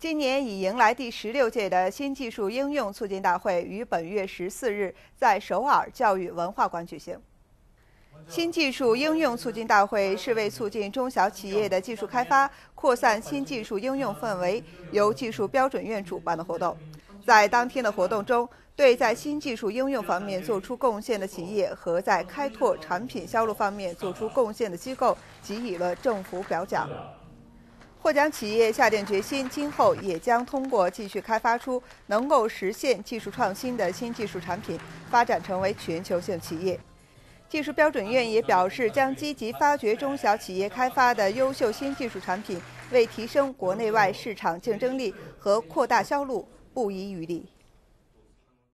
今年已迎来第十六届的新技术应用促进大会于本月十四日在首尔教育文化馆举行。新技术应用促进大会是为促进中小企业的技术开发、扩散新技术应用氛围，由技术标准院主办的活动。在当天的活动中，对在新技术应用方面做出贡献的企业和在开拓产品销路方面做出贡献的机构给予了政府表奖。获奖企业下定决心，今后也将通过继续开发出能够实现技术创新的新技术产品，发展成为全球性企业。技术标准院也表示，将积极发掘中小企业开发的优秀新技术产品，为提升国内外市场竞争力和扩大销路不遗余力。